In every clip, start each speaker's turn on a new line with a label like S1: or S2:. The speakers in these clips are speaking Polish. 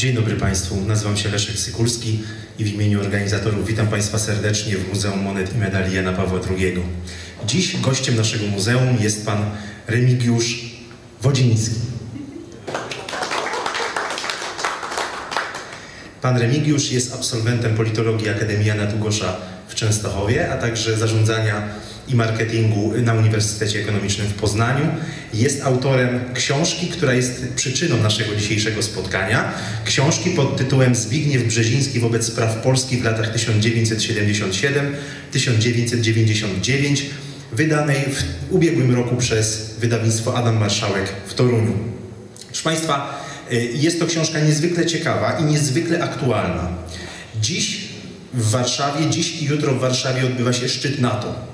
S1: Dzień dobry Państwu, nazywam się Leszek Sykulski i w imieniu organizatorów witam Państwa serdecznie w Muzeum Monet i Medali Jana Pawła II. Dziś gościem naszego muzeum jest Pan Remigiusz Wodziński. Pan Remigiusz jest absolwentem politologii Akademii Jana Długosza w Częstochowie, a także zarządzania i marketingu na Uniwersytecie Ekonomicznym w Poznaniu. Jest autorem książki, która jest przyczyną naszego dzisiejszego spotkania. Książki pod tytułem Zbigniew Brzeziński wobec spraw Polski w latach 1977-1999, wydanej w ubiegłym roku przez wydawnictwo Adam Marszałek w Toruniu. Proszę Państwa, y, jest to książka niezwykle ciekawa i niezwykle aktualna. Dziś w Warszawie, dziś i jutro w Warszawie odbywa się szczyt NATO.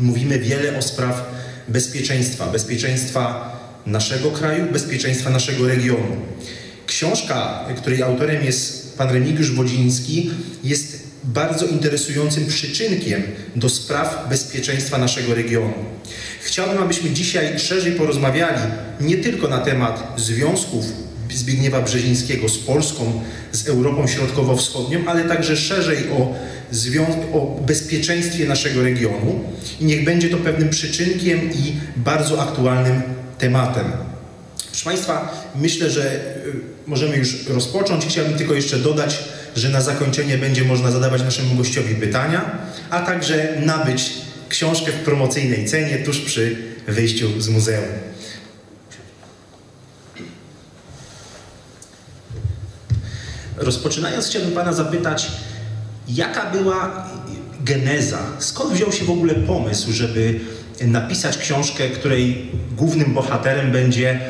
S1: Mówimy wiele o spraw bezpieczeństwa, bezpieczeństwa naszego kraju, bezpieczeństwa naszego regionu. Książka, której autorem jest pan Remigiusz Wodziński, jest bardzo interesującym przyczynkiem do spraw bezpieczeństwa naszego regionu. Chciałbym, abyśmy dzisiaj szerzej porozmawiali nie tylko na temat związków Zbigniewa Brzezińskiego z Polską, z Europą Środkowo-Wschodnią, ale także szerzej o, o bezpieczeństwie naszego regionu i niech będzie to pewnym przyczynkiem i bardzo aktualnym tematem. Proszę Państwa, myślę, że y, możemy już rozpocząć. Chciałbym tylko jeszcze dodać, że na zakończenie będzie można zadawać naszemu gościowi pytania, a także nabyć książkę w promocyjnej cenie tuż przy wyjściu z muzeum. Rozpoczynając, chciałbym Pana zapytać, jaka była geneza? Skąd wziął się w ogóle pomysł, żeby napisać książkę, której głównym bohaterem będzie e,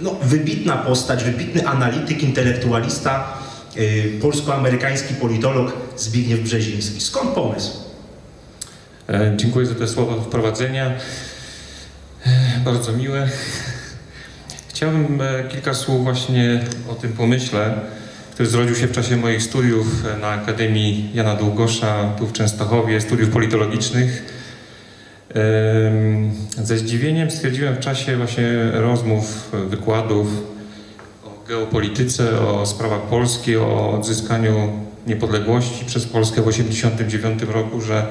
S1: no, wybitna postać, wybitny analityk, intelektualista, e, polsko-amerykański politolog Zbigniew Brzeziński. Skąd pomysł?
S2: E, dziękuję za te słowa wprowadzenia. Bardzo miłe. Chciałbym kilka słów właśnie o tym pomyśle który zrodził się w czasie moich studiów na Akademii Jana Długosza tu w Częstochowie, studiów politologicznych. Ze zdziwieniem stwierdziłem w czasie właśnie rozmów, wykładów o geopolityce, o sprawach Polski, o odzyskaniu niepodległości przez Polskę w 1989 roku, że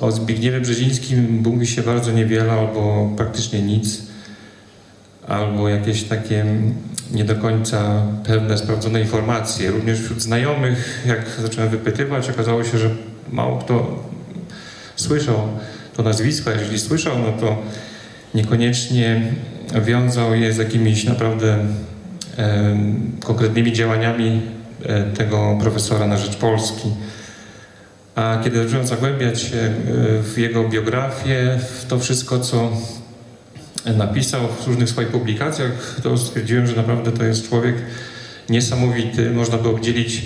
S2: o Zbigniewie Brzezińskim mówi się bardzo niewiele albo praktycznie nic, albo jakieś takie nie do końca pewne, sprawdzone informacje. Również wśród znajomych, jak zacząłem wypytywać, okazało się, że mało kto słyszał to nazwisko. Jeżeli słyszał, no to niekoniecznie wiązał je z jakimiś naprawdę e, konkretnymi działaniami e, tego profesora na rzecz Polski. A kiedy zacząłem zagłębiać się e, w jego biografię, w to wszystko, co napisał w różnych swoich publikacjach, to stwierdziłem, że naprawdę to jest człowiek niesamowity. Można by obdzielić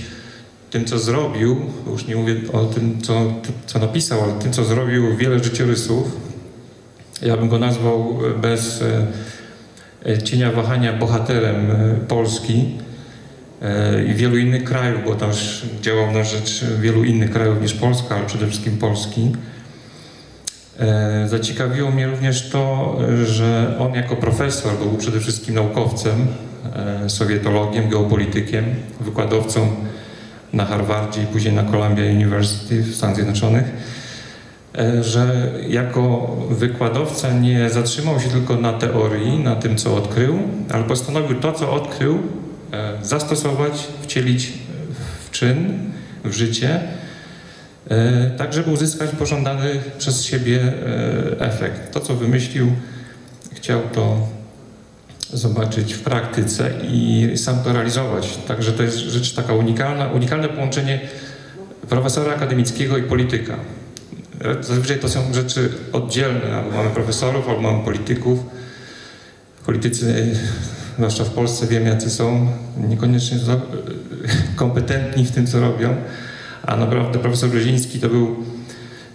S2: tym, co zrobił, już nie mówię o tym, co, co napisał, ale tym, co zrobił, wiele życiorysów. Ja bym go nazwał bez e, cienia wahania bohaterem e, Polski e, i wielu innych krajów, bo też działał na rzecz wielu innych krajów niż Polska, ale przede wszystkim Polski. E, zaciekawiło mnie również to, że on jako profesor był przede wszystkim naukowcem, e, sowietologiem, geopolitykiem, wykładowcą na Harvardzie i później na Columbia University w Stanach Zjednoczonych, e, że jako wykładowca nie zatrzymał się tylko na teorii, na tym, co odkrył, ale postanowił to, co odkrył, zastosować, wcielić w czyn, w życie tak żeby uzyskać pożądany przez siebie e, efekt. To, co wymyślił, chciał to zobaczyć w praktyce i sam to realizować. Także to jest rzecz taka unikalna, unikalne połączenie profesora akademickiego i polityka. Zazwyczaj to są rzeczy oddzielne, albo mamy profesorów, albo mamy polityków. Politycy, zwłaszcza w Polsce, wiem jacy są, niekoniecznie kompetentni w tym, co robią a naprawdę profesor Brzeziński to był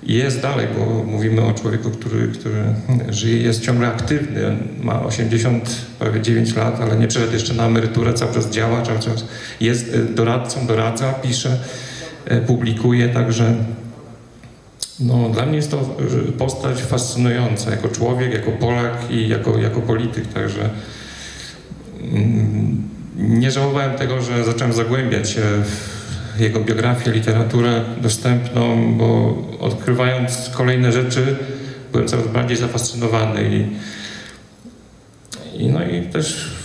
S2: jest dalej, bo mówimy o człowieku, który, który żyje, jest ciągle aktywny. On ma 80, prawie 9 lat, ale nie przeszedł jeszcze na emeryturę, cały czas działa, cały czas jest e, doradcą, doradza, pisze, e, publikuje, także no, dla mnie jest to postać fascynująca jako człowiek, jako Polak i jako, jako polityk, także mm, nie żałowałem tego, że zacząłem zagłębiać się w jego biografię, literaturę dostępną, bo odkrywając kolejne rzeczy byłem coraz bardziej zafascynowany i, i no i też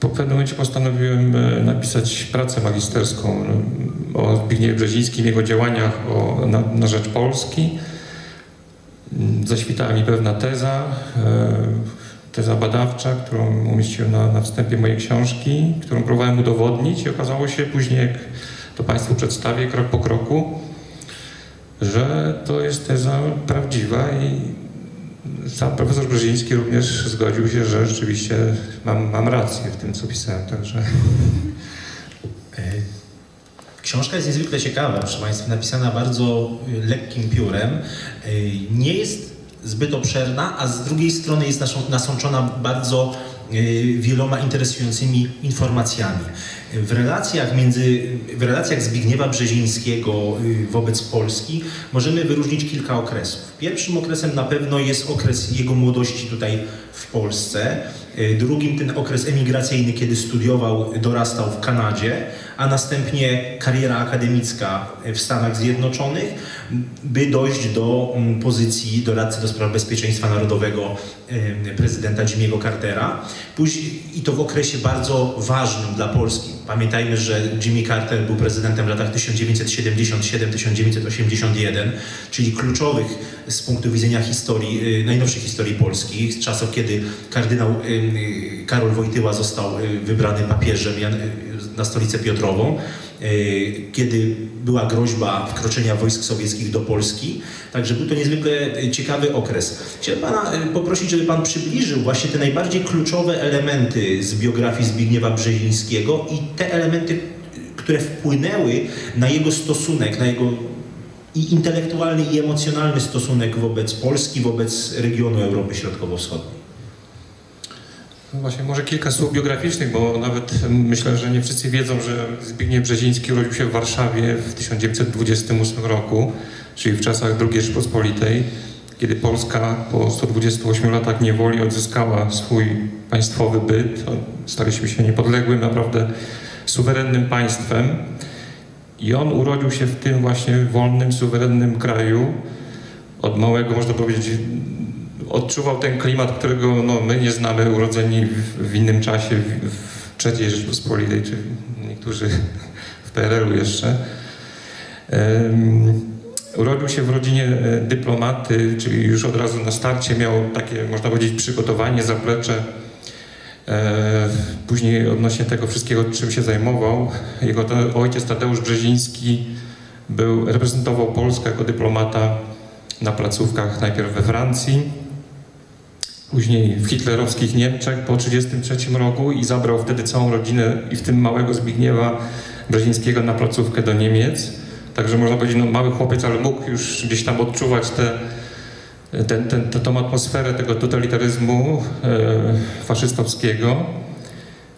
S2: po pewnym momencie postanowiłem e, napisać pracę magisterską no, o Zbigniewie Brzezińskim, jego działaniach o, na, na rzecz Polski. Zaświtała mi pewna teza, e, teza badawcza, którą umieściłem na, na wstępie mojej książki, którą próbowałem udowodnić i okazało się później, jak to Państwu przedstawię krok po kroku, że to jest teza prawdziwa i sam profesor Brzeziński również zgodził się, że rzeczywiście mam, mam rację w tym, co pisałem, także...
S1: Książka jest niezwykle ciekawa, proszę Państwa, napisana bardzo y, lekkim piórem. E, nie jest zbyt obszerna, a z drugiej strony jest nasączona bardzo y, wieloma interesującymi informacjami. W relacjach, między, w relacjach Zbigniewa Brzezińskiego y, wobec Polski możemy wyróżnić kilka okresów. Pierwszym okresem na pewno jest okres jego młodości tutaj w Polsce. Y, drugim ten okres emigracyjny, kiedy studiował, dorastał w Kanadzie, a następnie kariera akademicka w Stanach Zjednoczonych, by dojść do mm, pozycji doradcy do spraw bezpieczeństwa narodowego prezydenta Jimmy'ego Cartera. Później, I to w okresie bardzo ważnym dla Polski. Pamiętajmy, że Jimmy Carter był prezydentem w latach 1977-1981, czyli kluczowych z punktu widzenia historii, y, najnowszej historii Polski, z czasów, kiedy kardynał y, y, Karol Wojtyła został wybrany papieżem na stolicę Piotrową, kiedy była groźba wkroczenia wojsk sowieckich do Polski. Także był to niezwykle ciekawy okres. Chciałem Pana poprosić, żeby Pan przybliżył właśnie te najbardziej kluczowe elementy z biografii Zbigniewa Brzezińskiego i te elementy, które wpłynęły na jego stosunek, na jego i intelektualny, i emocjonalny stosunek wobec Polski, wobec regionu Europy Środkowo-Wschodniej.
S2: No właśnie, może kilka słów biograficznych, bo nawet myślę, że nie wszyscy wiedzą, że Zbigniew Brzeziński urodził się w Warszawie w 1928 roku, czyli w czasach II Rzeczypospolitej, kiedy Polska po 128 latach niewoli odzyskała swój państwowy byt. Staliśmy się niepodległym, naprawdę suwerennym państwem. I on urodził się w tym właśnie wolnym, suwerennym kraju. Od małego, można powiedzieć, odczuwał ten klimat, którego no, my nie znamy, urodzeni w, w innym czasie, w, w III Rzeczpospolitej, czy niektórzy w PRL-u jeszcze. Um, urodził się w rodzinie e, dyplomaty, czyli już od razu na starcie miał takie, można powiedzieć, przygotowanie, zaplecze E, później odnośnie tego wszystkiego, czym się zajmował, jego ojciec Tadeusz Brzeziński był, reprezentował Polskę jako dyplomata na placówkach najpierw we Francji, później w hitlerowskich Niemczech po 1933 roku i zabrał wtedy całą rodzinę i w tym małego Zbigniewa Brzezińskiego na placówkę do Niemiec. Także można powiedzieć, no mały chłopiec, ale mógł już gdzieś tam odczuwać te ten, ten, atmosferę tego totalitaryzmu e, faszystowskiego.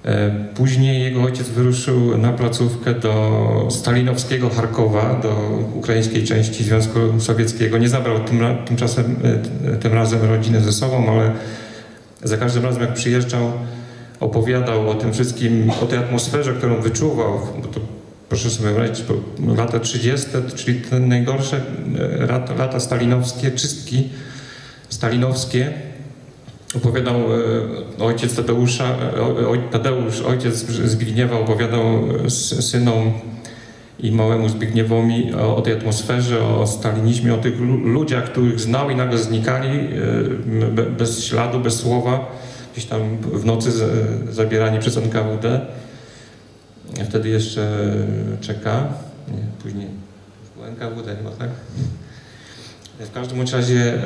S2: E, później jego ojciec wyruszył na placówkę do stalinowskiego Charkowa, do ukraińskiej części Związku Sowieckiego. Nie zabrał tym, tymczasem, e, tym razem rodziny ze sobą, ale za każdym razem jak przyjeżdżał, opowiadał o tym wszystkim, o tej atmosferze, którą wyczuwał, bo to proszę sobie wyobrazić, lata 30., czyli te najgorsze lata, lata stalinowskie, czystki stalinowskie. Opowiadał e, ojciec Tadeusza, e, Tadeusz, ojciec Zbigniewa opowiadał synom i małemu Zbigniewowi o, tej atmosferze, o stalinizmie, o tych ludziach, których znał i nagle znikali e, bez śladu, bez słowa, gdzieś tam w nocy zabierani przez NKWD. Wtedy jeszcze czeka, nie, później NKWD chyba, tak? W każdym razie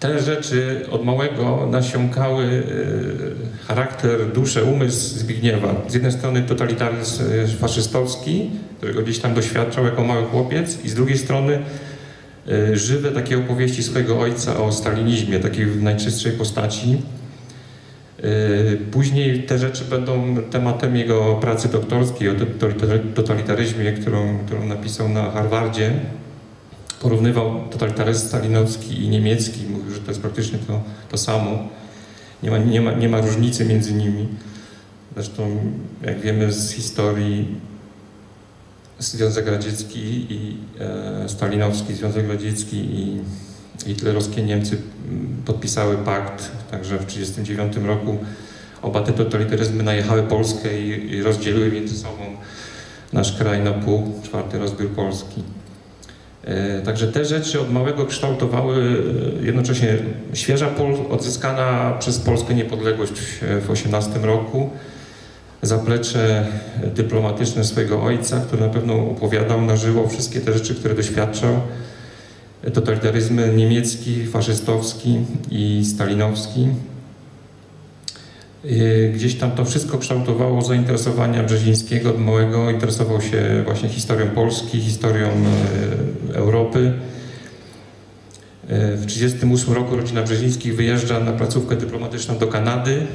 S2: te rzeczy od małego nasiąkały e, charakter, duszę, umysł Zbigniewa. Z jednej strony totalitaryzm e, faszystowski, którego gdzieś tam doświadczał jako mały chłopiec i z drugiej strony e, żywe takie opowieści swojego ojca o stalinizmie, takiej w najczystszej postaci. Później te rzeczy będą tematem jego pracy doktorskiej o totalitaryzmie, którą, którą napisał na Harvardzie porównywał totalitaryzm stalinowski i niemiecki, mówił, że to jest praktycznie to, to samo. Nie ma, nie, ma, nie ma różnicy między nimi. Zresztą, jak wiemy z historii, Związek Radziecki i e, Stalinowski Związek Radziecki i hitlerowskie Niemcy podpisały pakt, także w 1939 roku oba te totalitaryzmy najechały Polskę i, i rozdzieliły między sobą nasz kraj na pół, czwarty rozbiór Polski. E, także te rzeczy od małego kształtowały e, jednocześnie świeża Pol odzyskana przez Polskę niepodległość w 18 roku, zaplecze dyplomatyczne swojego ojca, który na pewno opowiadał na żywo wszystkie te rzeczy, które doświadczał. Totalitaryzmy niemiecki, faszystowski i stalinowski. E, gdzieś tam to wszystko kształtowało zainteresowania Brzezińskiego od małego. Interesował się właśnie historią Polski, historią Europy. W 1938 roku rodzina Brzezińskich wyjeżdża na placówkę dyplomatyczną do Kanady.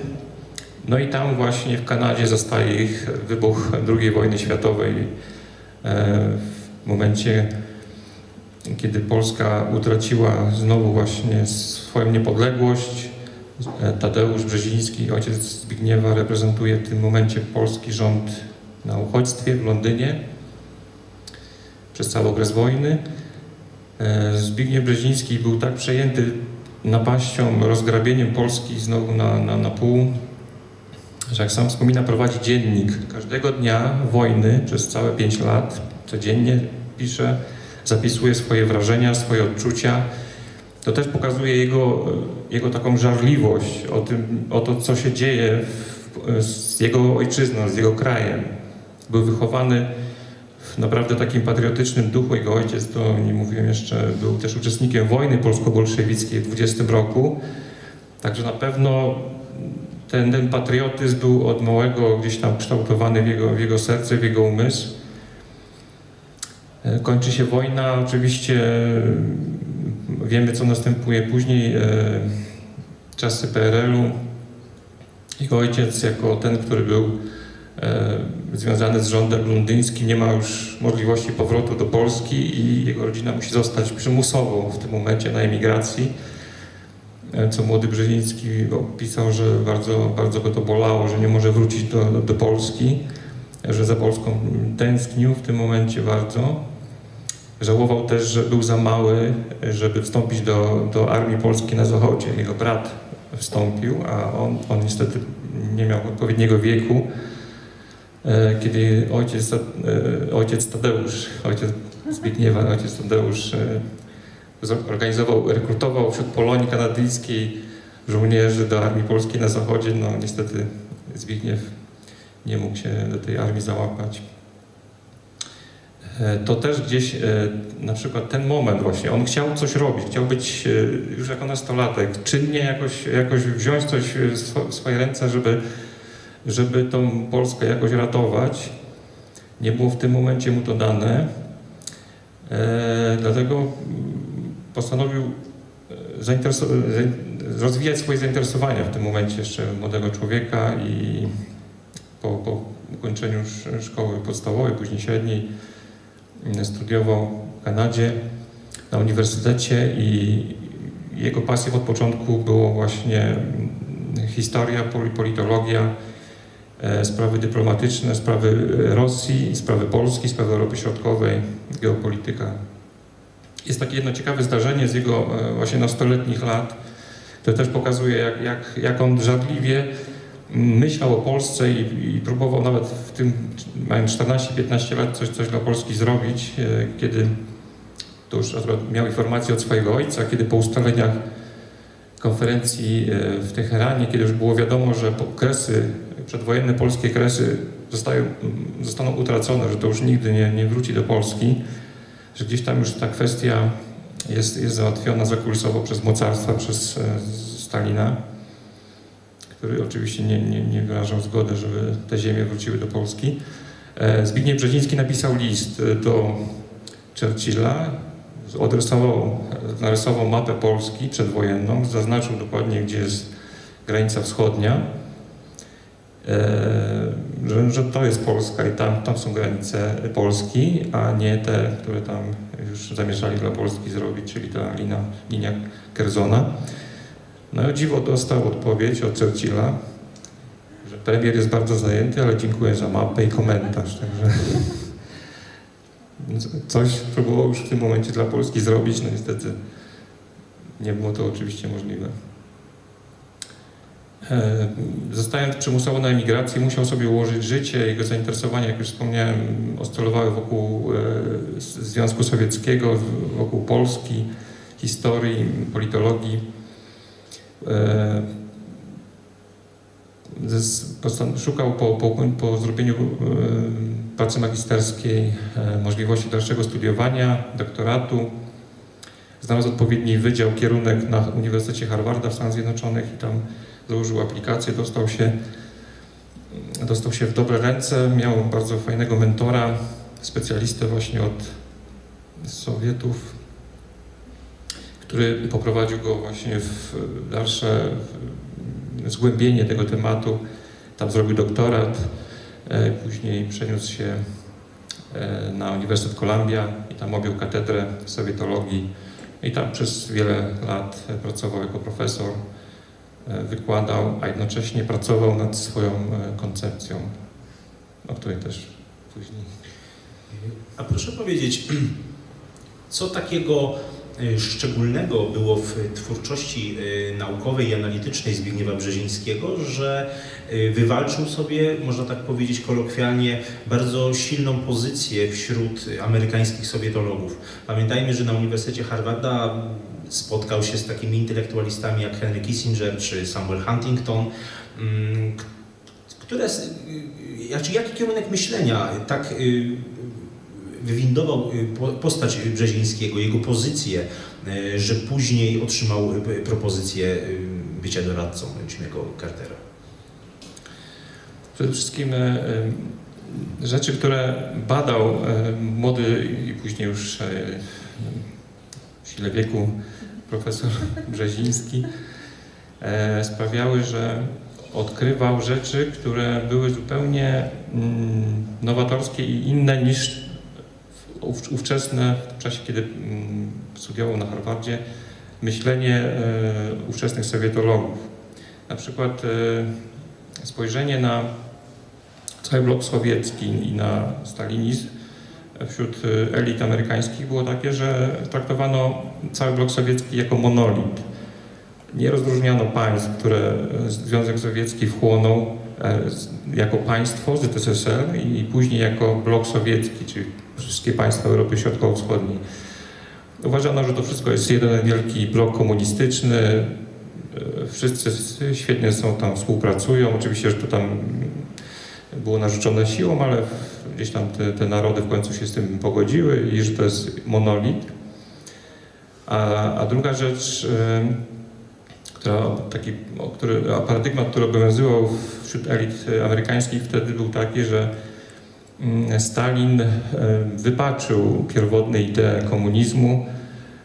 S2: No i tam właśnie w Kanadzie zostaje ich wybuch II wojny światowej. W momencie, kiedy Polska utraciła znowu właśnie swoją niepodległość, Tadeusz Brzeziński, ojciec Zbigniewa, reprezentuje w tym momencie polski rząd na uchodźstwie w Londynie przez cały okres wojny. Zbigniew Brzeziński był tak przejęty napaścią, rozgrabieniem Polski znowu na, na, na pół, że jak sam wspomina, prowadzi dziennik. Każdego dnia wojny przez całe pięć lat, codziennie pisze, zapisuje swoje wrażenia, swoje odczucia. To też pokazuje jego, jego taką żarliwość o, tym, o to, co się dzieje w, z jego ojczyzną, z jego krajem. Był wychowany w naprawdę takim patriotycznym duchu. Jego ojciec, to nie mówiłem jeszcze, był też uczestnikiem wojny polsko-bolszewickiej w 20 roku. Także na pewno ten, ten patriotyzm był od małego gdzieś tam kształtowany w jego, w jego serce, w jego umysł. Kończy się wojna, oczywiście wiemy, co następuje później. Czasy PRL-u. Jego ojciec, jako ten, który był związany z rządem londyńskim, nie ma już możliwości powrotu do Polski i jego rodzina musi zostać przymusowo w tym momencie na emigracji. Co młody Brzeziński opisał, że bardzo, bardzo go to bolało, że nie może wrócić do, do Polski, że za Polską tęsknił w tym momencie bardzo. Żałował też, że był za mały, żeby wstąpić do, do armii polskiej na zachodzie. Jego brat wstąpił, a on, on niestety nie miał odpowiedniego wieku. Kiedy ojciec, ojciec Tadeusz, ojciec Zbigniewa, ojciec Tadeusz zorganizował, rekrutował wśród Polonii kanadyjskiej żołnierzy do armii polskiej na zachodzie, no niestety Zbigniew nie mógł się do tej armii załapać. To też gdzieś na przykład ten moment właśnie, on chciał coś robić, chciał być już jako nastolatek, czynnie jakoś, jakoś wziąć coś w swoje ręce, żeby żeby tą Polskę jakoś ratować. Nie było w tym momencie mu to dane. E, dlatego postanowił rozwijać swoje zainteresowania w tym momencie jeszcze młodego człowieka i po, po ukończeniu szkoły podstawowej, później średniej studiował w Kanadzie na uniwersytecie i jego pasją od początku było właśnie historia, politologia, sprawy dyplomatyczne, sprawy Rosji, sprawy Polski, sprawy Europy Środkowej, geopolityka. Jest takie jedno ciekawe zdarzenie z jego właśnie nastoletnich lat, które też pokazuje, jak, jak, jak on żarliwie myślał o Polsce i, i próbował nawet w tym, mając 14-15 lat, coś, coś dla Polski zrobić, kiedy to już miał informację od swojego ojca, kiedy po ustaleniach konferencji w Teheranie, kiedy już było wiadomo, że kresy, przedwojenne polskie kresy zostają, zostaną utracone, że to już nigdy nie, nie wróci do Polski, że gdzieś tam już ta kwestia jest, jest załatwiona zakulisowo przez mocarstwa, przez Stalina, który oczywiście nie, nie, nie wyrażał zgody, żeby te ziemie wróciły do Polski. Zbigniew Brzeziński napisał list do Churchilla, odrysował, narysował mapę Polski przedwojenną, zaznaczył dokładnie, gdzie jest granica wschodnia, że, że to jest Polska i tam, tam są granice Polski, a nie te, które tam już zamierzali dla Polski zrobić, czyli ta linia, linia Kerzona. No i dziwo dostał odpowiedź od Churchilla, że premier jest bardzo zajęty, ale dziękuję za mapę i komentarz. Także coś próbował już w tym momencie dla Polski zrobić, no niestety nie było to oczywiście możliwe. E, zostając przymusowo na emigracji, musiał sobie ułożyć życie. Jego zainteresowania, jak już wspomniałem, oscylowały wokół e, Związku Sowieckiego, wokół Polski, historii, politologii. E, szukał po, po, po zrobieniu pracy magisterskiej możliwości dalszego studiowania, doktoratu. Znalazł odpowiedni wydział, kierunek na Uniwersytecie Harvarda w Stanach Zjednoczonych i tam założył aplikację, dostał się, dostał się w dobre ręce, miał bardzo fajnego mentora, specjalistę właśnie od Sowietów, który poprowadził go właśnie w dalsze zgłębienie tego tematu. Tam zrobił doktorat, e, później przeniósł się e, na Uniwersytet Columbia i tam objął katedrę sowietologii i tam przez wiele lat pracował jako profesor E, wykładał, a jednocześnie pracował nad swoją koncepcją, o której też później.
S1: A proszę powiedzieć, co takiego szczególnego było w twórczości naukowej i analitycznej Zbigniewa Brzezińskiego, że wywalczył sobie, można tak powiedzieć kolokwialnie, bardzo silną pozycję wśród amerykańskich sowietologów. Pamiętajmy, że na Uniwersytecie Harvarda spotkał się z takimi intelektualistami jak Henry Kissinger czy Samuel Huntington, mm, które, znaczy jaki kierunek myślenia tak y, wywindował y, postać Brzezińskiego, jego pozycję, y, że później otrzymał propozycję bycia doradcą Jimmy'ego Cartera?
S2: Przede wszystkim rzeczy, które badał młody i później już w sile wieku profesor Brzeziński, e, sprawiały, że odkrywał rzeczy, które były zupełnie mm, nowatorskie i inne niż ówczesne, w czasie kiedy mm, studiował na Harvardzie, myślenie e, ówczesnych sowietologów. Na przykład e, spojrzenie na cały blok sowiecki i na stalinizm wśród y, elit amerykańskich było takie, że traktowano cały blok sowiecki jako monolit. Nie rozróżniano państw, które Związek Sowiecki wchłonął e, jako państwo ZSSR i później jako blok sowiecki, czyli wszystkie państwa Europy Środkowo-Wschodniej. Uważano, że to wszystko jest jeden wielki blok komunistyczny, wszyscy świetnie są tam, współpracują. Oczywiście, że to tam było narzeczone siłą, ale gdzieś tam te, te, narody w końcu się z tym pogodziły i że to jest monolit. A, a druga rzecz, która, taki, który, a paradygmat, który obowiązywał wśród elit amerykańskich wtedy był taki, że Stalin wypaczył pierwotne idee komunizmu,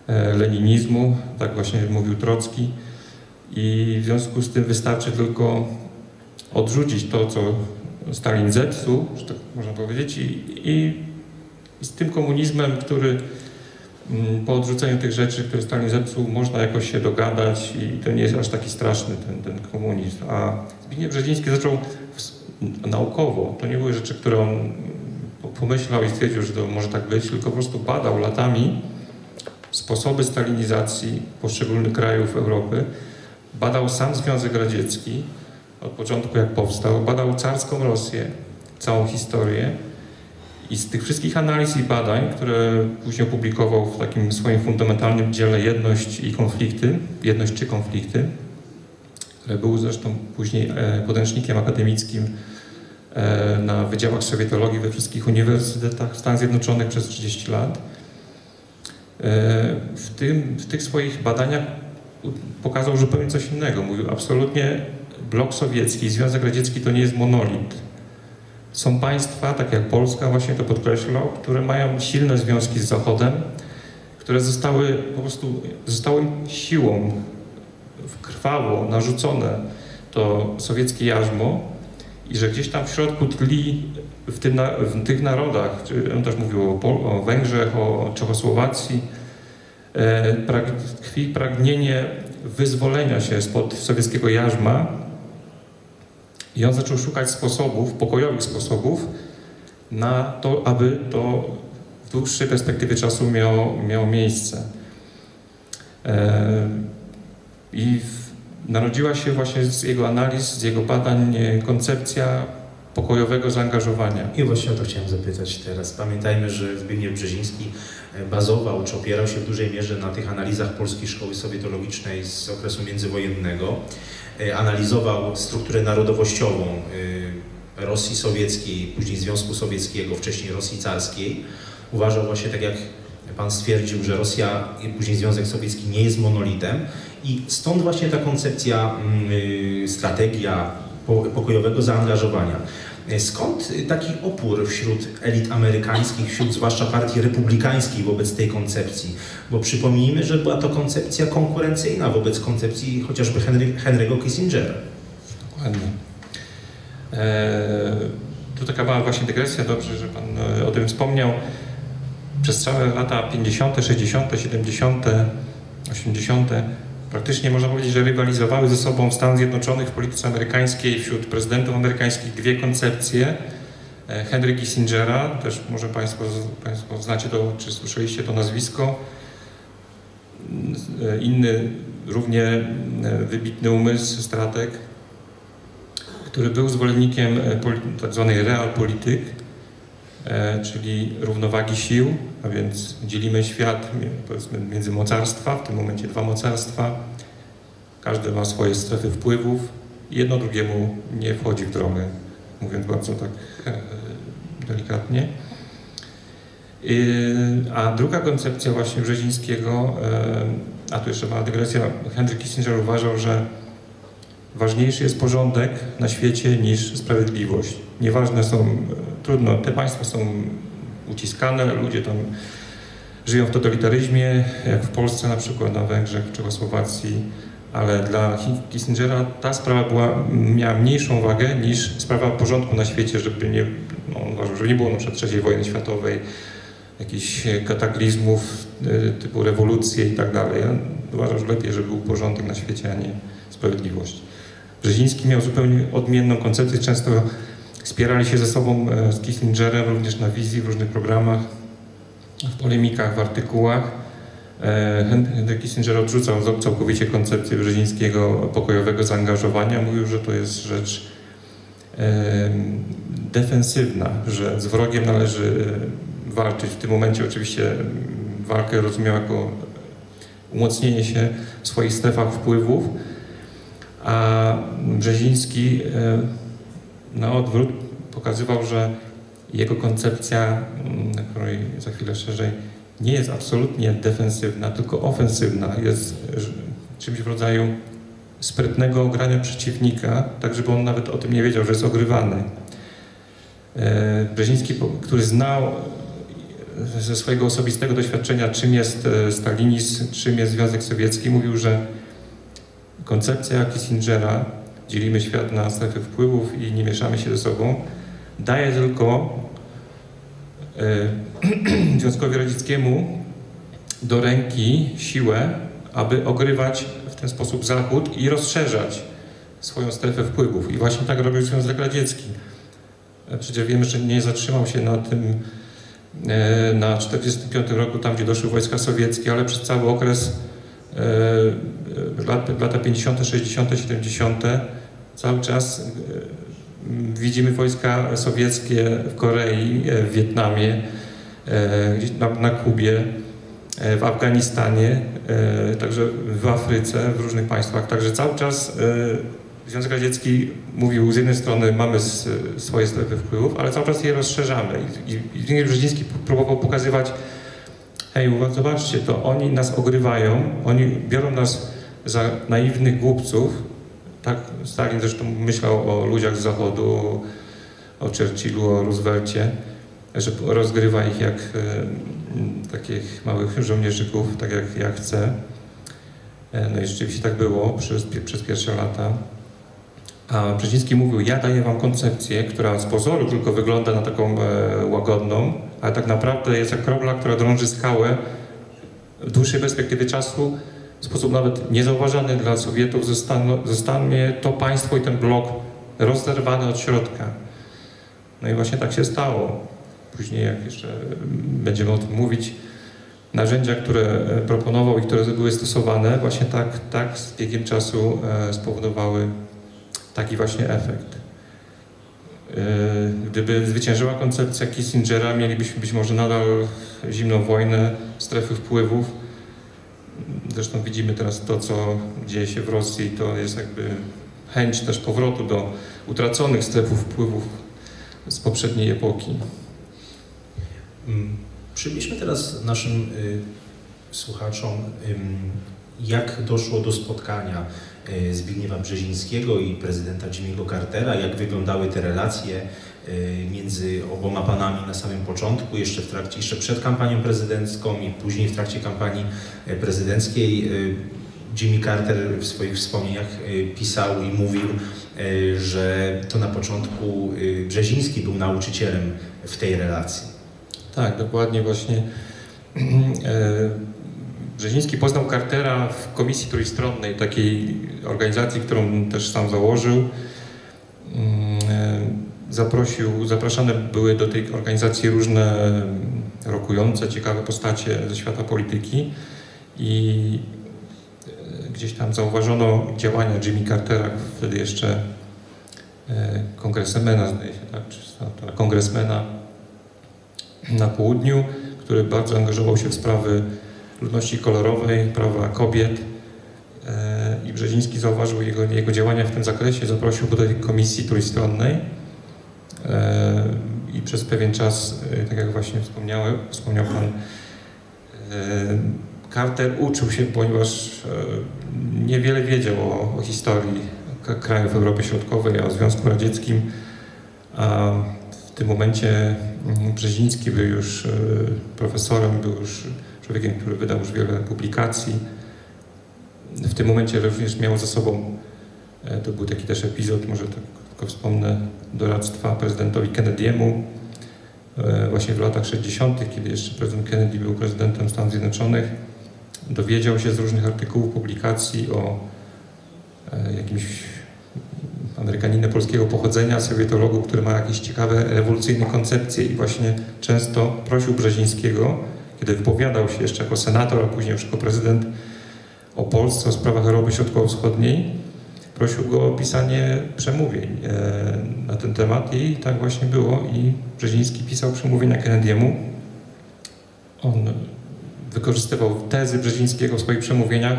S2: e, leninizmu, tak właśnie mówił Trocki i w związku z tym wystarczy tylko odrzucić to, co Stalin zepsuł, że tak można powiedzieć, i, i z tym komunizmem, który mm, po odrzuceniu tych rzeczy, które Stalin zepsuł, można jakoś się dogadać i to nie jest aż taki straszny ten, ten komunizm. A Zbigniew Brzeziński zaczął naukowo. To nie były rzeczy, które on pomyślał i stwierdził, że to może tak być, tylko po prostu badał latami sposoby stalinizacji poszczególnych krajów Europy. Badał sam Związek Radziecki, od początku jak powstał, badał carską Rosję, całą historię i z tych wszystkich analiz i badań, które później opublikował w takim swoim fundamentalnym dziele Jedność i konflikty, Jedność czy konflikty, które był zresztą później e, podręcznikiem akademickim e, na wydziałach sowietologii we wszystkich uniwersytetach w Stanach Zjednoczonych przez 30 lat. E, w, tym, w tych swoich badaniach pokazał zupełnie coś innego. Mówił absolutnie blok sowiecki, Związek Radziecki to nie jest monolit. Są państwa, tak jak Polska właśnie to podkreślał, które mają silne związki z Zachodem, które zostały po prostu, zostały siłą krwawo narzucone to sowieckie jarzmo i że gdzieś tam w środku tli w, tym, w tych narodach, on też mówił o, Pol o Węgrzech, o Czechosłowacji, e, prag tkwi pragnienie wyzwolenia się spod sowieckiego jarzma I on zaczął szukać sposobów, pokojowych sposobów na to, aby to w dłuższej perspektywie czasu miało, miało miejsce. E, I narodziła się właśnie z jego analiz, z jego badań e, koncepcja pokojowego zaangażowania.
S1: I właśnie o to chciałem zapytać teraz. Pamiętajmy, że Zbigniew Brzeziński e, bazował, czy opierał się w dużej mierze na tych analizach Polskiej Szkoły Sowietologicznej z okresu międzywojennego. E, analizował strukturę narodowościową Rosji Sowieckiej, później Związku Sowieckiego, wcześniej Rosji Carskiej. Uważał właśnie, tak jak Pan stwierdził, że Rosja i później Związek Sowiecki nie jest monolitem i stąd właśnie ta koncepcja, mm, strategia pokojowego zaangażowania. Skąd taki opór wśród elit amerykańskich, wśród zwłaszcza partii republikańskiej wobec tej koncepcji? Bo przypomnijmy, że była to koncepcja konkurencyjna wobec koncepcji chociażby Henry, Henry'ego Kissingera.
S2: Dokładnie. Eee, tu taka mała właśnie dygresja, dobrze, że Pan e, o tym wspomniał. Przez całe lata 50., 60., 70., 80. praktycznie można powiedzieć, że rywalizowały ze sobą w Stanach Zjednoczonych w polityce amerykańskiej wśród prezydentów amerykańskich dwie koncepcje. E, Henry Kissingera, też może Państwo, Państwo znacie to, czy słyszeliście to nazwisko. E, inny, równie e, wybitny umysł, strateg, który był zwolennikiem tzw. Tak realpolityk, czyli równowagi sił, a więc dzielimy świat powiedzmy między mocarstwa, w tym momencie dwa mocarstwa. Każdy ma swoje strefy wpływów jedno drugiemu nie wchodzi w drogę, mówiąc bardzo tak e, delikatnie. A druga koncepcja właśnie Brzezińskiego, e, a tu jeszcze mała dygresja, Henry Kissinger uważał, że ważniejszy jest porządek na świecie niż sprawiedliwość. Nieważne są, e, trudno, te państwa są uciskane, ludzie tam żyją w totalitaryzmie, jak w Polsce na przykład, na Węgrzech, w Czechosłowacji, ale dla Kissingera ta sprawa była, miała mniejszą wagę niż sprawa porządku na świecie, żeby nie, no, on uważał, żeby nie było na przykład III wojny światowej, jakichś kataklizmów y, typu rewolucje i tak dalej. Uważam, że lepiej, żeby był porządek na świecie, a nie sprawiedliwość. Brzeziński miał zupełnie odmienną koncepcję, często Wspierali się ze sobą e, z Kissingerem również na wizji w różnych programach, w polemikach, w artykułach. E, Henry Kissinger odrzucał całkowicie koncepcję brzezińskiego pokojowego zaangażowania. Mówił, że to jest rzecz defensywna, że z wrogiem należy e, walczyć. W tym momencie oczywiście walkę rozumiał jako umocnienie się w swoich strefach wpływów, a Brzeziński na odwrót pokazywał, że jego koncepcja, mm, na której za chwilę szerzej, nie jest absolutnie defensywna, tylko ofensywna. Jest czymś w rodzaju sprytnego ogrania przeciwnika, tak żeby on nawet o tym nie wiedział, że jest ogrywany. E, Brzeziński, który znał ze swojego osobistego doświadczenia, czym jest e, stalinizm, czym jest Związek Sowiecki, mówił, że koncepcja Kissingera dzielimy świat na strefy wpływów i nie mieszamy się ze sobą, daje tylko e, Związkowi Radzieckiemu do ręki siłę, aby ogrywać w ten sposób Zachód i rozszerzać swoją strefę wpływów. I właśnie tak robił Związek Radziecki. E, przecież wiemy, że nie zatrzymał się na tym e, na 1945 roku, tam gdzie doszły wojska sowieckie, ale przez cały okres lata 50., 60., 70. cały czas e, widzimy wojska sowieckie w Korei, e, w Wietnamie, e, gdzieś na, Kubie, w Afganistanie, także w Afryce, w różnych państwach. Także cały czas Związek Radziecki mówił z jednej strony mamy swoje strefy wpływów, ale cały czas je rozszerzamy. I Zbigniew Brzeziński próbował pokazywać, hej, zobaczcie, to oni nas ogrywają, oni biorą nas za naiwnych głupców. Tak Stalin zresztą myślał o ludziach z Zachodu, o Churchillu, o Roosevelcie, że rozgrywa ich jak e, takich małych żołnierzyków, tak jak ja chcę. E, no i rzeczywiście tak było przez, przez pierwsze lata. A Brzeziński mówił, ja daję wam koncepcję, która z pozoru tylko wygląda na taką e, łagodną, ale tak naprawdę jest jak kropla, która drąży skałę w dłuższej perspektywie czasu w sposób nawet niezauważany dla Sowietów zostanie to państwo i ten blok rozerwane od środka. No i właśnie tak się stało. Później, jak jeszcze będziemy o tym mówić, narzędzia, które proponował i które były stosowane, właśnie tak, tak z biegiem czasu spowodowały taki właśnie efekt. Gdyby zwyciężyła koncepcja Kissingera, mielibyśmy być może nadal zimną wojnę, strefy wpływów. Zresztą widzimy teraz to, co dzieje się w Rosji, to jest jakby chęć też powrotu do utraconych strefów wpływów z poprzedniej epoki.
S1: Mm, przybliżmy teraz naszym y, słuchaczom, y, jak doszło do spotkania y, Zbigniewa Brzezińskiego i prezydenta Jimmy'ego Cartera, jak wyglądały te relacje między oboma panami na samym początku, jeszcze, w trakcie, jeszcze przed kampanią prezydencką i później w trakcie kampanii y, prezydenckiej. Y, Jimmy Carter w swoich wspomnieniach pisał i mówił, że to na początku Brzeziński był nauczycielem w tej relacji.
S2: Tak, dokładnie właśnie. Brzeziński poznał Cartera w komisji trójstronnej, takiej organizacji, którą też sam założył. Zaprosił, zapraszane były do tej organizacji różne rokujące, ciekawe postacie ze świata polityki i gdzieś tam zauważono działania Jimmy Cartera, wtedy jeszcze kongresmena, zdaje się, tak, czy kongresmena na południu, który bardzo angażował się w sprawy ludności kolorowej, prawa kobiet i Brzeziński zauważył jego, jego działania w tym zakresie, zaprosił go do tej komisji trójstronnej i przez pewien czas, tak jak właśnie wspomniał Pan, Carter uczył się, ponieważ niewiele wiedział o, o historii krajów Europy Środkowej, o Związku Radzieckim, a w tym momencie mm, Brzeziński był już profesorem, był już człowiekiem, który wydał już wiele publikacji. W tym momencie również miał za sobą, to był taki też epizod, może tak tylko wspomnę, doradztwa prezydentowi Kennedy'emu, właśnie w latach 60., kiedy jeszcze prezydent Kennedy był prezydentem Stanów Zjednoczonych, dowiedział się z różnych artykułów, publikacji o jakimś Amerykaninem polskiego pochodzenia, sowietologu, który ma jakieś ciekawe, rewolucyjne koncepcje i właśnie często prosił Brzezińskiego, kiedy wypowiadał się jeszcze jako senator, a później już jako prezydent o Polsce, o sprawach Europy Środkowo-Wschodniej, prosił go o pisanie przemówień na ten temat i tak właśnie było i Brzeziński pisał przemówienia Kennedy'emu. On wykorzystywał tezy Brzezińskiego w swoich przemówieniach,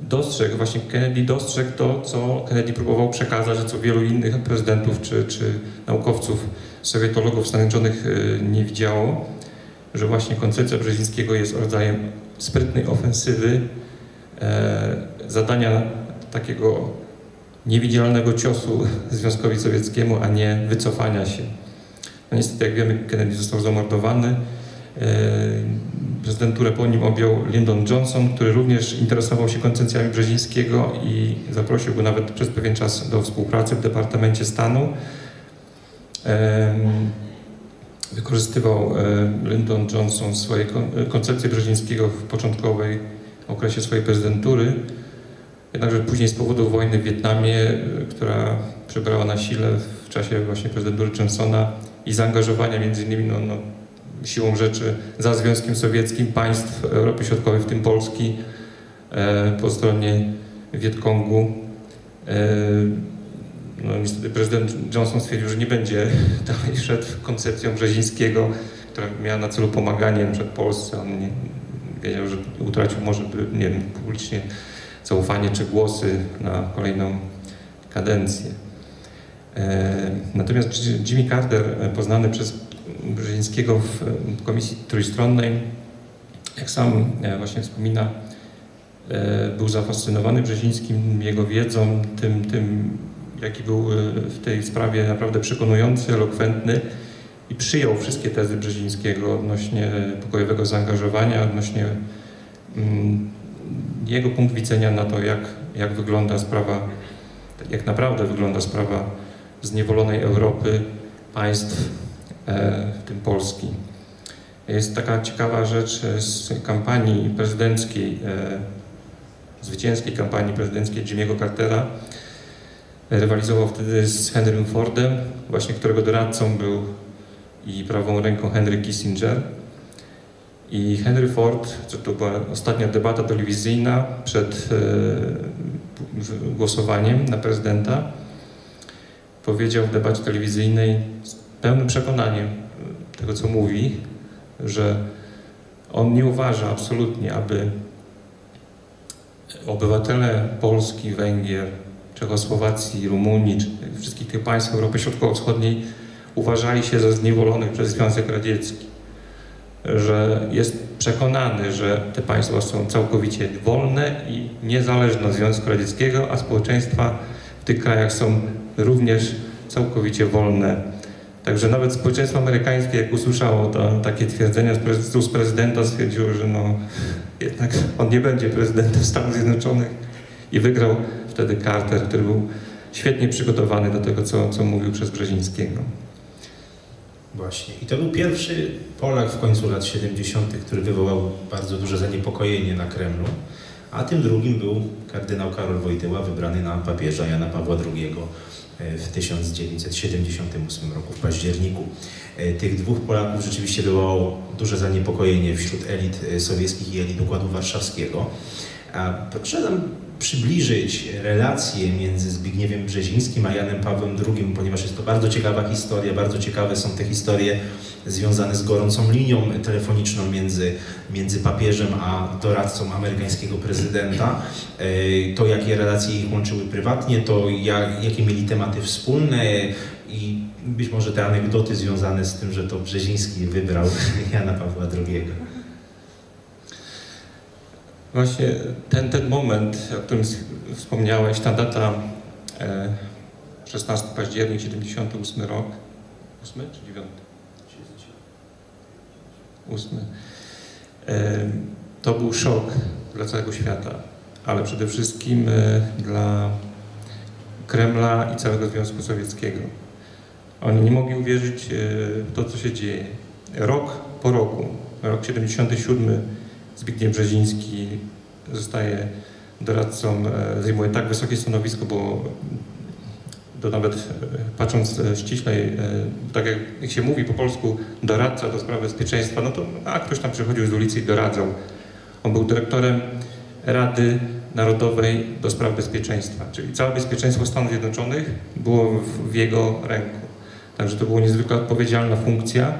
S2: dostrzegł, właśnie Kennedy dostrzegł to, co Kennedy próbował przekazać, co wielu innych prezydentów czy, czy naukowców, sowietologów Stanów Zjednoczonych nie widziało, że właśnie koncepcja Brzezińskiego jest rodzajem sprytnej ofensywy, e, zadania takiego niewidzialnego ciosu Związkowi Sowieckiemu, a nie wycofania się. No niestety, jak wiemy, Kennedy został zamordowany. E, prezydenturę po nim objął Lyndon Johnson, który również interesował się koncepcjami Brzezińskiego i zaprosił go nawet przez pewien czas do współpracy w Departamencie Stanu. E, wykorzystywał Lyndon Johnson swoje koncepcje Brzezińskiego w początkowej okresie swojej prezydentury. Jednakże później z powodu wojny w Wietnamie, która przybrała na sile w czasie właśnie prezydentury Johnsona i zaangażowania między innymi no, no, siłą rzeczy za Związkiem Sowieckim państw Europy Środkowej, w tym Polski, e, po stronie Wietkongu. E, no, niestety prezydent Johnson stwierdził, że nie będzie dalej szedł koncepcją Brzezińskiego, która miała na celu pomaganie przed Polsce. On nie, wiedział, że utracił może nie wiem, publicznie zaufanie czy głosy na kolejną kadencję. E, natomiast Jimmy Carter, poznany przez Brzezińskiego w komisji trójstronnej, jak sam właśnie wspomina, był zafascynowany Brzezińskim, jego wiedzą, tym, tym jaki był w tej sprawie naprawdę przekonujący, elokwentny i przyjął wszystkie tezy Brzezińskiego odnośnie pokojowego zaangażowania, odnośnie mm, jego punkt widzenia na to, jak, jak wygląda sprawa, jak naprawdę wygląda sprawa zniewolonej Europy, państw, e, w tym Polski. Jest taka ciekawa rzecz z kampanii prezydenckiej, e, zwycięskiej kampanii prezydenckiej Jimmy'ego Cartera, Rywalizował wtedy z Henrym Fordem, właśnie którego doradcą był i prawą ręką Henry Kissinger. I Henry Ford, to była ostatnia debata telewizyjna przed e, głosowaniem na prezydenta, powiedział w debacie telewizyjnej z pełnym przekonaniem tego, co mówi, że on nie uważa absolutnie, aby obywatele Polski, Węgier, Czechosłowacji, Rumunii, czy wszystkich tych państw Europy Środkowo-Wschodniej uważali się za zniewolonych przez Związek Radziecki. Że jest przekonany, że te państwa są całkowicie wolne i niezależne od Związku Radzieckiego, a społeczeństwa w tych krajach są również całkowicie wolne. Także nawet społeczeństwo amerykańskie, jak usłyszało to, takie twierdzenia z ust prezydenta, stwierdziło, że no, jednak on nie będzie prezydentem Stanów Zjednoczonych i wygrał wtedy Carter, który był świetnie przygotowany do tego, co, co mówił przez Brzezińskiego.
S1: Właśnie. I to był pierwszy Polak w końcu lat 70., który wywołał bardzo duże zaniepokojenie na Kremlu, a tym drugim był kardynał Karol Wojtyła, wybrany na papieża Jana Pawła II e, w 1978 roku w październiku. E, tych dwóch Polaków rzeczywiście wywołało duże zaniepokojenie wśród elit e, sowieckich i elit Układu Warszawskiego. Nam przybliżyć relacje między Zbigniewem Brzezińskim a Janem Pawłem II, ponieważ jest to bardzo ciekawa historia, bardzo ciekawe są te historie związane z gorącą linią telefoniczną między, między papieżem a doradcą amerykańskiego prezydenta. E, to, jakie relacje ich łączyły prywatnie, to jak, jakie mieli tematy wspólne i być może te anegdoty związane z tym, że to Brzeziński wybrał Jana Pawła II.
S2: Właśnie ten, ten moment, o którym wspomniałeś, ta data e, 16 październik 78 rok, 8 czy 9? 8. E, to był szok dla całego świata, ale przede wszystkim e, dla Kremla i całego Związku Sowieckiego. Oni nie mogli uwierzyć e, w to, co się dzieje. Rok po roku, rok 77 Zbigniew Brzeziński zostaje doradcą, e, zajmuje tak wysokie stanowisko, bo to nawet e, patrząc e, ściślej, tak jak się mówi po polsku, doradca do spraw bezpieczeństwa, no to a ktoś tam przychodził z ulicy i doradzał. On był dyrektorem Rady Narodowej do Spraw Bezpieczeństwa, czyli całe bezpieczeństwo Stanów Zjednoczonych było w, w jego ręku. Także to była niezwykle odpowiedzialna funkcja.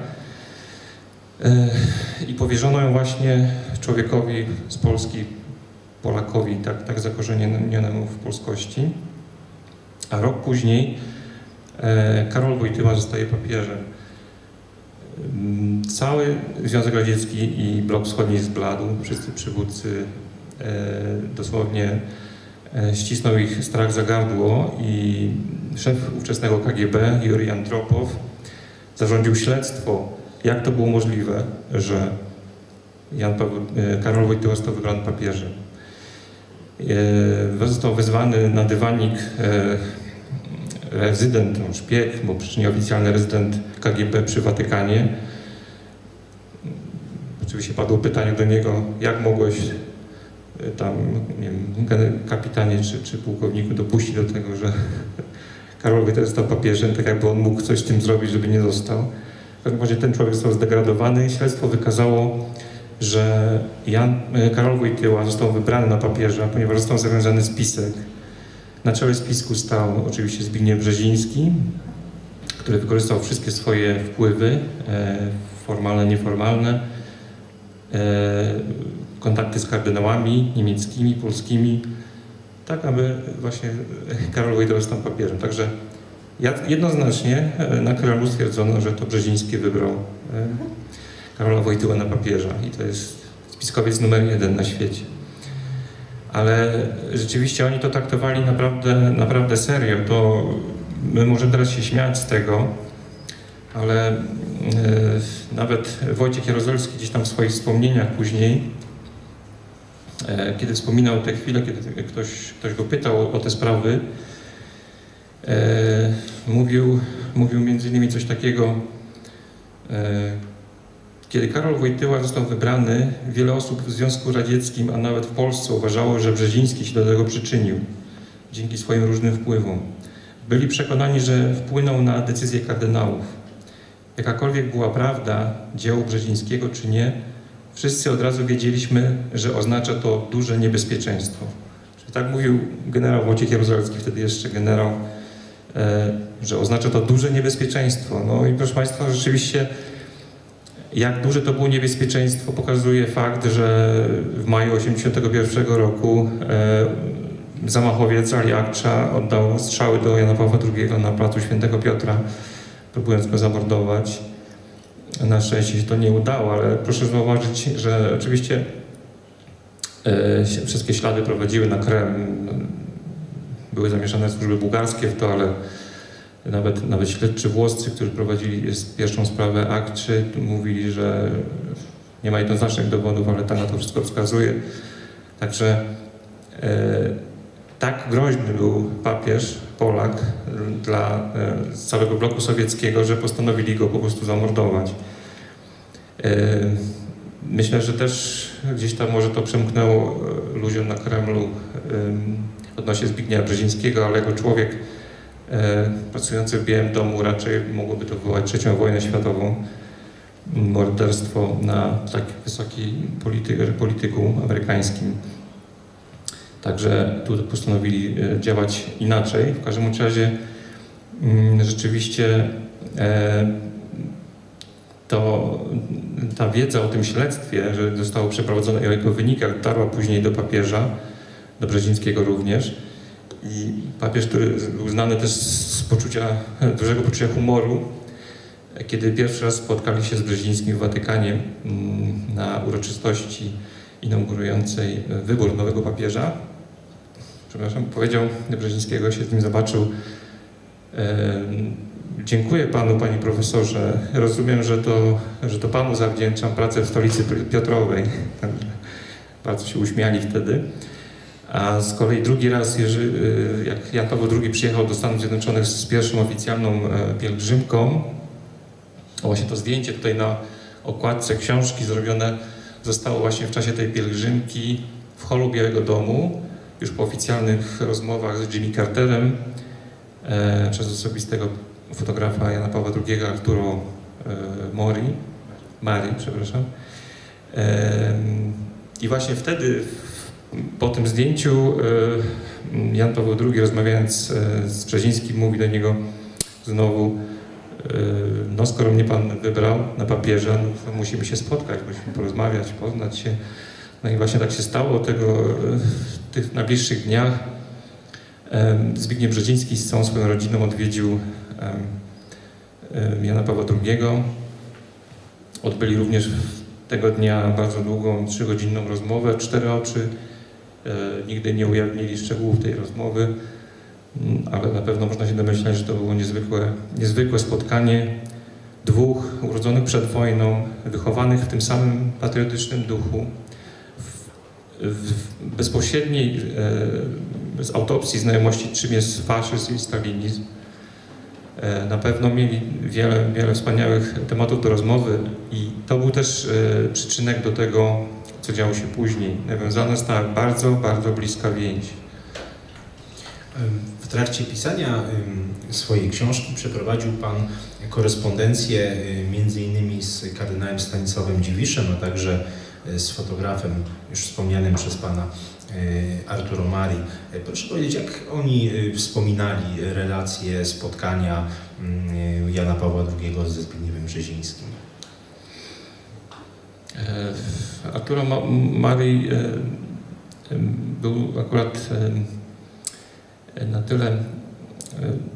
S2: I powierzono ją właśnie człowiekowi z Polski, Polakowi tak, tak zakorzenionemu w polskości. A rok później e, Karol Wojtyła zostaje papieżem. Mm, cały Związek Radziecki i blok wschodni zbladł, wszyscy przywódcy e, dosłownie e, ścisnął ich strach za gardło i szef ówczesnego KGB, Jurij Andropow, zarządził śledztwo jak to było możliwe, że Jan Paweł, e, Karol Wojtyła został wybrany papieżem. E, został wezwany na dywanik e, rezydent, no, szpieg, bo przecież nieoficjalny rezydent KGB przy Watykanie. Oczywiście padło pytanie do niego, jak mogłeś tam, nie wiem, kapitanie czy, czy pułkowniku dopuścić do tego, że Karol Wojtyła został papieżem, tak jakby on mógł coś z tym zrobić, żeby nie został każdym razie ten człowiek został zdegradowany. Śledztwo wykazało, że Jan, e, Karol Wojtyła został wybrany na papieża, ponieważ został zawiązany spisek. Na czele spisku stał oczywiście Zbigniew Brzeziński, który wykorzystał wszystkie swoje wpływy, e, formalne, nieformalne, e, kontakty z kardynałami niemieckimi, polskimi, tak aby właśnie Karol Wojtyła został papieżem. Także Jednoznacznie e, na Kremlu stwierdzono, że to Brzeziński wybrał e, Karola Wojtyła na papieża i to jest spiskowiec numer jeden na świecie. Ale rzeczywiście oni to traktowali naprawdę, naprawdę serio. To my możemy teraz się śmiać z tego, ale e, nawet Wojciech Jaruzelski gdzieś tam w swoich wspomnieniach później, kiedy wspominał te chwile, kiedy ktoś, ktoś go pytał o, te sprawy, mówił, mówił między innymi coś takiego, e, kiedy Karol Wojtyła został wybrany, wiele osób w Związku Radzieckim, a nawet w Polsce uważało, że Brzeziński się do tego przyczynił dzięki swoim różnym wpływom. byli przekonani, że wpłyną na decyzję kardynałów. Jakakolwiek była prawda dziełu Brzezińskiego czy nie, wszyscy od razu wiedzieliśmy, że oznacza to duże niebezpieczeństwo. Czyli tak mówił generał Wojciech Jaruzelski, wtedy jeszcze generał, e, że oznacza to duże niebezpieczeństwo. No i proszę Państwa, rzeczywiście jak duże to było niebezpieczeństwo pokazuje fakt, że w maju 1981 roku e, zamachowiec Ali Akcza oddał strzały do Jana Pawła II na placu Świętego Piotra, próbując go zamordować. Na szczęście się to nie udało, ale proszę zauważyć, że oczywiście e, wszystkie ślady prowadziły na Krem. Były zamieszane służby bułgarskie w to, ale nawet, nawet śledczy włoscy, którzy prowadzili pierwszą sprawę Akczy, mówili, że nie ma jednoznacznych dowodów, ale tak na to wszystko wskazuje. Także e, tak groźny był papież, Polak, dla e, całego bloku sowieckiego, że postanowili go po prostu zamordować. E, myślę, że też gdzieś tam może to przemknęło e, ludziom na Kremlu odnośnie Zbigniewa Brzezińskiego, ale jako człowiek E, pracujący w Białym Domu raczej mogłoby to wywołać trzecią wojnę światową, morderstwo na tak wysokim polity, polityku amerykańskim. Także tu postanowili e, działać inaczej. W każdym razie mm, rzeczywiście e, to ta wiedza o tym śledztwie, że zostało przeprowadzone i o jego wynikach, dotarła później do papieża, do Brzezińskiego również. I papież, który był znany też z poczucia, dużego poczucia humoru, kiedy pierwszy raz spotkali się z Brzezińskim w Watykanie mm, na uroczystości inaugurującej wybór nowego papieża, przepraszam, powiedział do Brzezińskiego, się z nim zobaczył, Dziękuję panu, panie profesorze. Rozumiem, że to, że to panu zawdzięczam pracę w stolicy Piotrowej. Bardzo się uśmiali wtedy. A z kolei drugi raz, y, jak Jan Paweł II przyjechał do Stanów Zjednoczonych z pierwszą oficjalną e, pielgrzymką, właśnie to zdjęcie tutaj na okładce książki zrobione zostało właśnie w czasie tej pielgrzymki w holu Białego Domu, już po oficjalnych rozmowach z Jimmy Carterem e, przez osobistego fotografa Jana Pawła II, Arturo e, Mori, Mari, przepraszam. I właśnie wtedy po tym zdjęciu e, Jan Paweł II rozmawiając e, z Brzezińskim mówi do niego znowu e, no skoro mnie Pan wybrał na papieża, no to musimy się spotkać, musimy porozmawiać, poznać się. No i właśnie tak się stało tego, w tych najbliższych dniach. Zbigniew Brzeziński z całą swoją rodziną odwiedził Jana Pawła II. Odbyli również tego dnia bardzo długą, trzygodzinną rozmowę, cztery oczy. E, nigdy nie ujawnili szczegółów tej rozmowy, mm, ale na pewno można się domyślać, że to było niezwykłe, niezwykłe spotkanie dwóch urodzonych przed wojną, wychowanych w tym samym patriotycznym duchu, w, w bezpośredniej e, z autopsji znajomości, czym jest faszyzm i stalinizm. E, na pewno mieli wiele, wiele wspaniałych tematów do rozmowy i to był też e, przyczynek do tego, co działo się później. Nawiązana stała bardzo, bardzo bliska więź.
S1: W trakcie pisania swojej książki przeprowadził Pan korespondencję między innymi z kardynałem Stanisławem Dziwiszem, a także z fotografem już wspomnianym przez Pana Arturo Mari. Proszę powiedzieć, jak oni wspominali relacje, spotkania Jana Pawła II ze Zbigniewem Brzezińskim?
S2: E, Arturo Marii e, był akurat e, na tyle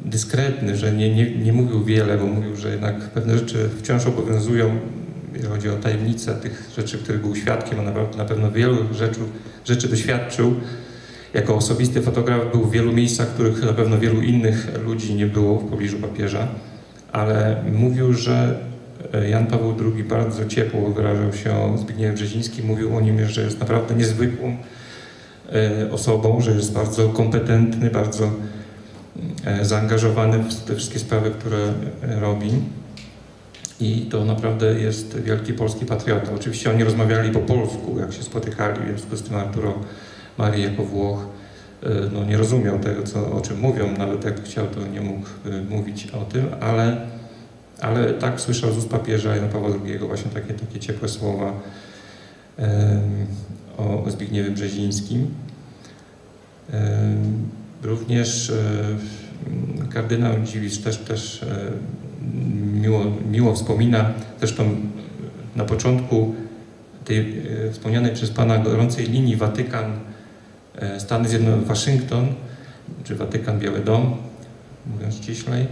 S2: dyskretny, że nie, nie, nie mówił wiele, bo mówił, że jednak pewne rzeczy wciąż obowiązują, jeżeli chodzi o tajemnicę tych rzeczy, których był świadkiem, naprawdę na pewno wielu rzeczy, rzeczy doświadczył. Jako osobisty fotograf był w wielu miejscach, których na pewno wielu innych ludzi nie było w pobliżu papieża, ale mówił, że Jan Paweł II bardzo ciepło wyrażał się o Zbigniewie Brzezińskim. Mówił o nim, że jest naprawdę niezwykłą e, osobą, że jest bardzo kompetentny, bardzo e, zaangażowany w te wszystkie sprawy, które robi. I to naprawdę jest wielki polski patriota. Oczywiście oni rozmawiali po polsku, jak się spotykali, w związku z tym Arturo Marii jako Włoch no, nie rozumiał tego, co, o czym mówią, nawet jak chciał, to nie mógł mówić o tym, ale, ale tak słyszał z ust papieża Jana Pawła II właśnie takie, takie ciepłe słowa o Zbigniewie Brzezińskim. Również kardynał Dziwisz też, też miło, miło wspomina, zresztą na początku tej wspomnianej przez Pana gorącej linii Watykan, Stany Zjednoczone, Waszyngton, czy Watykan, Biały Dom, mówiąc ściślej,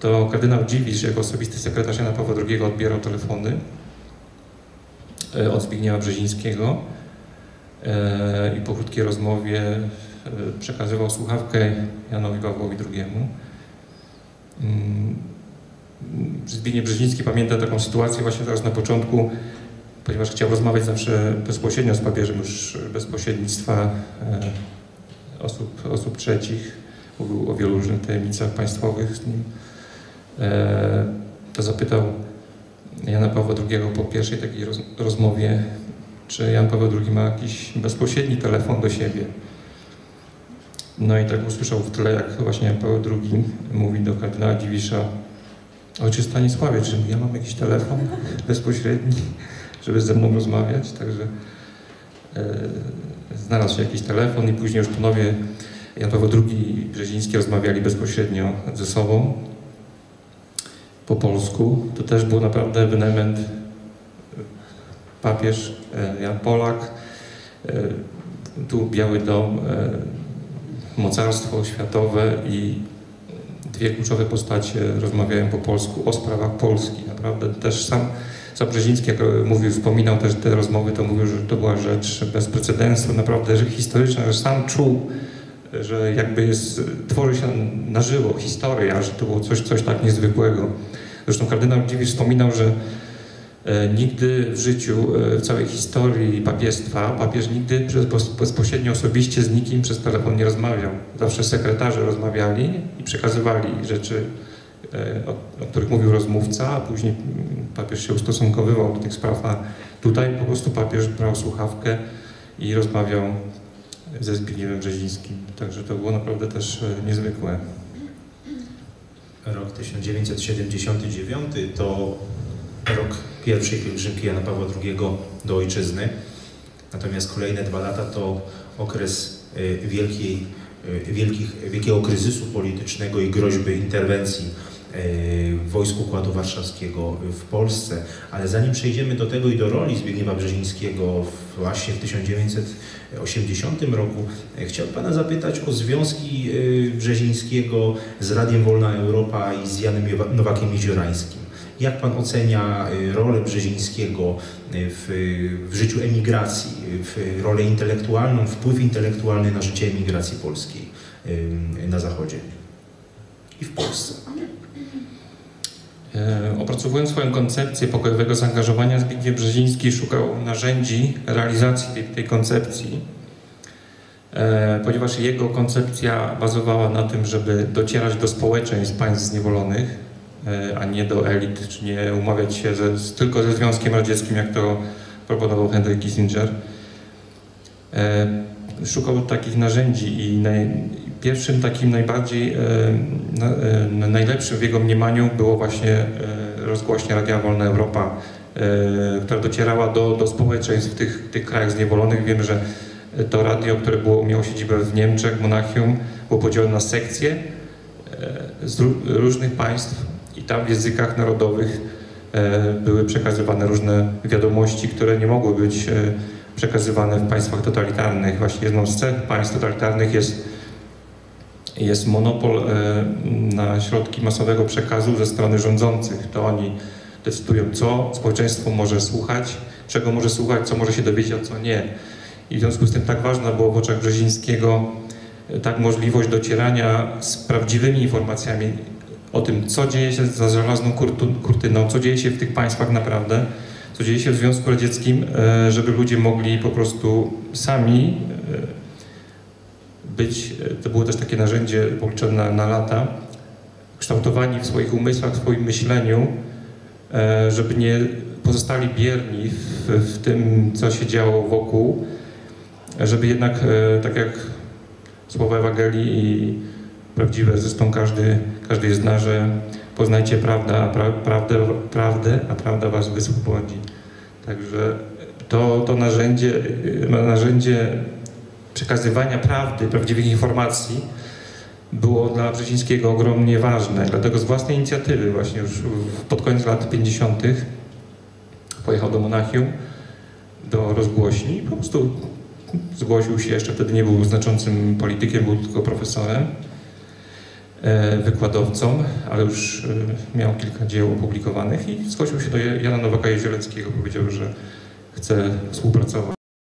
S2: to kardynał Dziwisz jako osobisty sekretarz Jana Pawła II odbierał telefony od Zbigniewa Brzezińskiego i po krótkiej rozmowie przekazywał słuchawkę Janowi Pawłowi II. Zbigniew Brzeziński pamięta taką sytuację właśnie teraz na początku, ponieważ chciał rozmawiać zawsze bezpośrednio z papieżem, już bez pośrednictwa osób, osób trzecich. Mówił o wielu różnych tajemnicach państwowych z nim. To zapytał Jana Pawła II po pierwszej takiej roz, rozmowie, czy Jan Paweł II ma jakiś bezpośredni telefon do siebie. No i tak usłyszał w tle, jak właśnie Jan Paweł II mówi do kardynała Dziwisza Ojcze Stanisławie, czy ja mam jakiś telefon bezpośredni, żeby ze mną rozmawiać? Także e, znalazł się jakiś telefon i później już panowie Jan Paweł II i Brzeziński rozmawiali bezpośrednio ze sobą po polsku. To też był naprawdę ewenement papież Jan Polak, tu Biały Dom, mocarstwo światowe i dwie kluczowe postacie rozmawiają po polsku o sprawach Polski. Naprawdę też sam, sam Brzeziński, jak mówił, wspominał też te rozmowy, to mówił, że to była rzecz bez precedensu, naprawdę historyczna, że sam czuł, że jakby jest, tworzy się na żywo historia, że to było coś, coś tak niezwykłego. Zresztą kardynał Dziwisz wspominał, że nigdy w życiu, e, w całej historii papiestwa, papież nigdy bezpośrednio osobiście z nikim przez telefon nie rozmawiał. Zawsze sekretarze rozmawiali i przekazywali rzeczy, e, o, o których mówił rozmówca, a później papież się ustosunkowywał do tych spraw, a tutaj po prostu papież brał słuchawkę i rozmawiał ze Zbigniewem Brzezińskim. Także to było naprawdę też niezwykłe.
S1: Rok 1979 to rok pierwszej pielgrzymki Jana Pawła II do ojczyzny. Natomiast kolejne dwa lata to okres wielkiej, wielkich, wielkiego kryzysu politycznego i groźby interwencji w Wojsku Układu Warszawskiego w Polsce. Ale zanim przejdziemy do tego i do roli Zbigniewa Brzezińskiego właśnie w 1980 roku, chciałbym Pana zapytać o związki Brzezińskiego z Radiem Wolna Europa i z Janem Nowakiem Jeziorańskim. Jak Pan ocenia rolę Brzezińskiego w, w życiu emigracji, w rolę intelektualną, wpływ intelektualny na życie emigracji polskiej na Zachodzie i w Polsce?
S2: Opracowując swoją koncepcję pokojowego zaangażowania, Zbigniew Brzeziński szukał narzędzi realizacji tej, tej koncepcji, ponieważ jego koncepcja bazowała na tym, żeby docierać do społeczeństw państw zniewolonych, a nie do elit, czy nie umawiać się ze, tylko ze Związkiem Radzieckim, jak to proponował Henry Kissinger. Szukał takich narzędzi i naj, pierwszym takim najbardziej, e, najlepszym w jego mniemaniu było właśnie e, rozgłośnia Radia Wolna Europa, e, która docierała do, do społeczeństw w tych, tych krajach zniewolonych. Wiem, że to radio, które było, miało siedzibę w Niemczech, Monachium, było podzielone na sekcje z różnych państw i tam w językach narodowych były przekazywane różne wiadomości, które nie mogły być przekazywane w państwach totalitarnych. Właśnie jedną z cech państw totalitarnych jest jest monopol e, na środki masowego przekazu ze strony rządzących. To oni decydują, co społeczeństwo może słuchać, czego może słuchać, co może się dowiedzieć, a co nie. I w związku z tym tak ważna było w oczach Brzezińskiego e, tak możliwość docierania z prawdziwymi informacjami o tym, co dzieje się za żelazną kurtyną, co dzieje się w tych państwach naprawdę, co dzieje się w Związku Radzieckim, e, żeby ludzie mogli po prostu sami być, to było też takie narzędzie policzone na, lata, kształtowani w swoich umysłach, w swoim myśleniu, e, żeby nie pozostali bierni w, w tym, co się działo wokół, żeby jednak, e, tak jak słowa Ewangelii i prawdziwe. Zresztą każdy, każdy zna, że poznajcie prawdę, a pra, prawdę, prawdę, a prawda was wyswobodzi. Także to, to narzędzie, y, narzędzie przekazywania prawdy, prawdziwych informacji było dla Brzezińskiego ogromnie ważne. Dlatego z własnej inicjatywy właśnie już pod koniec lat 50. pojechał do Monachium, do rozgłośni i po prostu zgłosił się, jeszcze wtedy nie był znaczącym politykiem, był tylko profesorem, wykładowcą, ale już e, miał kilka dzieł opublikowanych i zgłosił się do Jana Nowaka Jezieleckiego, powiedział, że chce współpracować.